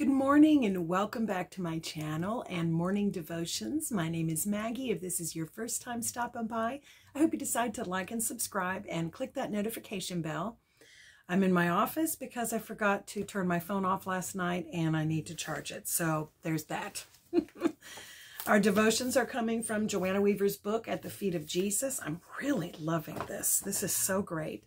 Good morning and welcome back to my channel and morning devotions. My name is Maggie. If this is your first time stopping by, I hope you decide to like and subscribe and click that notification bell. I'm in my office because I forgot to turn my phone off last night and I need to charge it. So there's that. Our devotions are coming from Joanna Weaver's book, At the Feet of Jesus. I'm really loving this. This is so great.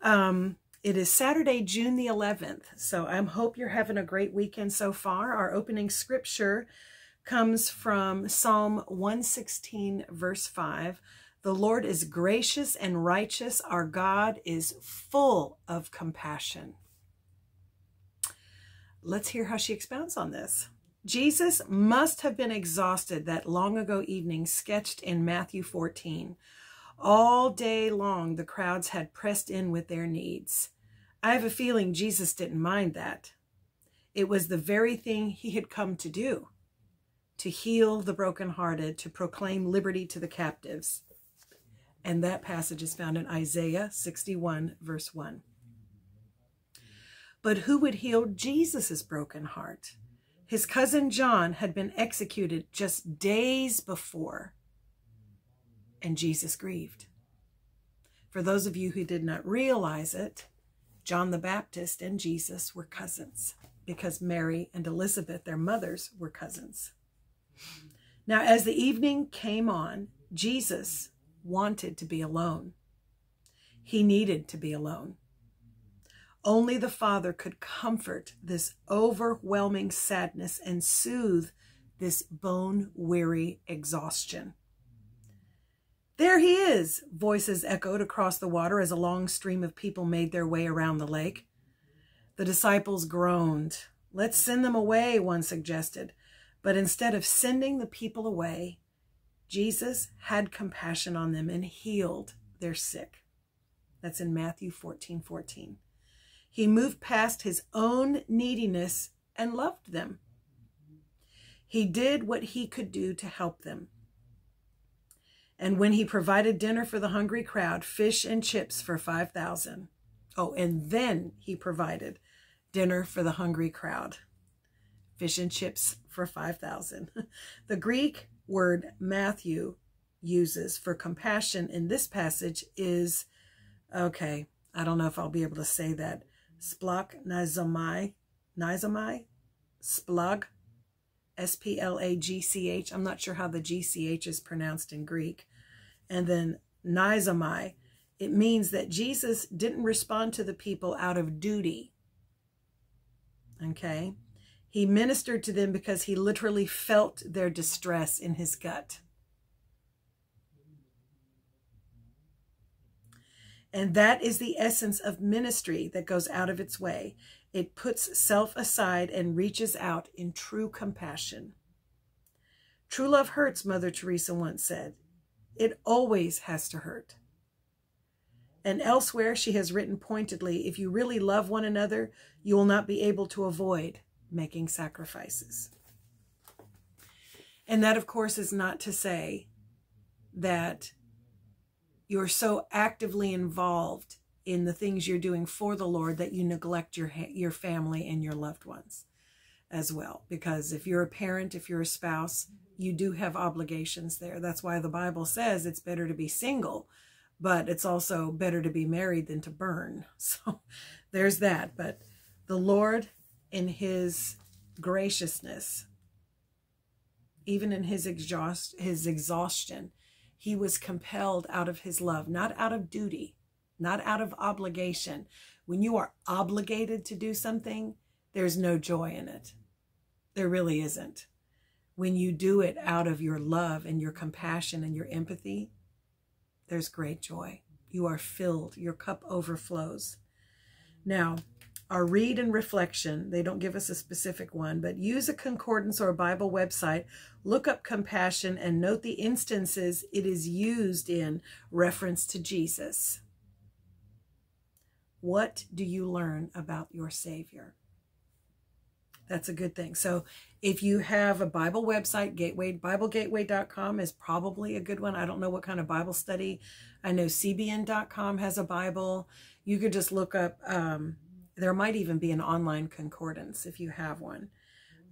Um, it is Saturday, June the 11th, so I hope you're having a great weekend so far. Our opening scripture comes from Psalm 116, verse 5. The Lord is gracious and righteous. Our God is full of compassion. Let's hear how she expounds on this. Jesus must have been exhausted that long ago evening sketched in Matthew 14 all day long, the crowds had pressed in with their needs. I have a feeling Jesus didn't mind that. It was the very thing he had come to do to heal the brokenhearted, to proclaim liberty to the captives. And that passage is found in Isaiah 61, verse 1. But who would heal Jesus' broken heart? His cousin John had been executed just days before and Jesus grieved. For those of you who did not realize it, John the Baptist and Jesus were cousins because Mary and Elizabeth, their mothers, were cousins. Now, as the evening came on, Jesus wanted to be alone. He needed to be alone. Only the Father could comfort this overwhelming sadness and soothe this bone weary exhaustion. There he is, voices echoed across the water as a long stream of people made their way around the lake. The disciples groaned. Let's send them away, one suggested. But instead of sending the people away, Jesus had compassion on them and healed their sick. That's in Matthew 14, 14. He moved past his own neediness and loved them. He did what he could do to help them. And when he provided dinner for the hungry crowd, fish and chips for 5,000. Oh, and then he provided dinner for the hungry crowd, fish and chips for 5,000. the Greek word Matthew uses for compassion in this passage is, okay, I don't know if I'll be able to say that, splach nizomai, nizomai, splug, S-P-L-A-G-C-H. I'm not sure how the G-C-H is pronounced in Greek and then nizomai, it means that Jesus didn't respond to the people out of duty. Okay? He ministered to them because he literally felt their distress in his gut. And that is the essence of ministry that goes out of its way. It puts self aside and reaches out in true compassion. True love hurts, Mother Teresa once said. It always has to hurt. And elsewhere, she has written pointedly if you really love one another, you will not be able to avoid making sacrifices. And that, of course, is not to say that you're so actively involved in the things you're doing for the Lord that you neglect your your family and your loved ones as well. Because if you're a parent, if you're a spouse, you do have obligations there. That's why the Bible says it's better to be single, but it's also better to be married than to burn. So there's that. But the Lord, in his graciousness, even in his exhaust his exhaustion, he was compelled out of his love, not out of duty, not out of obligation. When you are obligated to do something, there's no joy in it. There really isn't when you do it out of your love and your compassion and your empathy, there's great joy. You are filled, your cup overflows. Now, our read and reflection, they don't give us a specific one, but use a concordance or a Bible website, look up compassion, and note the instances it is used in reference to Jesus. What do you learn about your Savior? That's a good thing. So if you have a Bible website, Gateway, BibleGateway.com is probably a good one. I don't know what kind of Bible study. I know CBN.com has a Bible. You could just look up um, There might even be an online concordance if you have one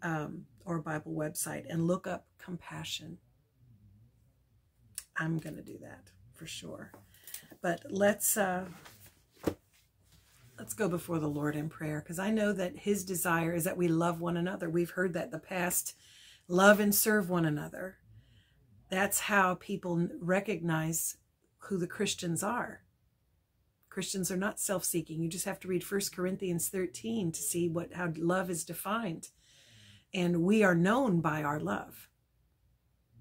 um, or a Bible website and look up compassion. I'm going to do that for sure. But let's uh, let's go before the Lord in prayer because I know that His desire is that we love one another. We've heard that the past love and serve one another. That's how people recognize who the Christians are. Christians are not self-seeking. You just have to read 1 Corinthians 13 to see what how love is defined. And we are known by our love.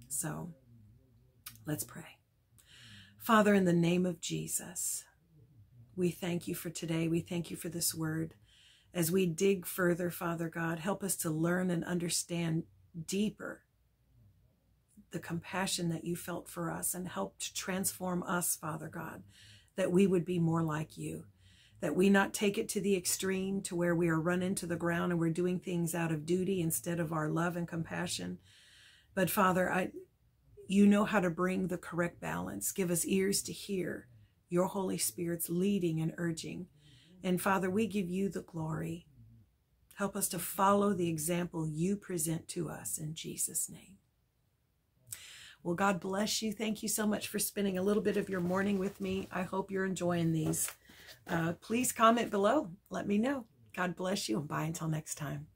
So let's pray. Father, in the name of Jesus, we thank you for today. We thank you for this word. As we dig further, Father God, help us to learn and understand deeper the compassion that you felt for us and help to transform us, Father God, that we would be more like you, that we not take it to the extreme to where we are run into the ground and we're doing things out of duty instead of our love and compassion. But Father, I, you know how to bring the correct balance. Give us ears to hear your Holy Spirit's leading and urging. And Father, we give you the glory. Help us to follow the example you present to us in Jesus' name. Well, God bless you. Thank you so much for spending a little bit of your morning with me. I hope you're enjoying these. Uh, please comment below. Let me know. God bless you and bye until next time.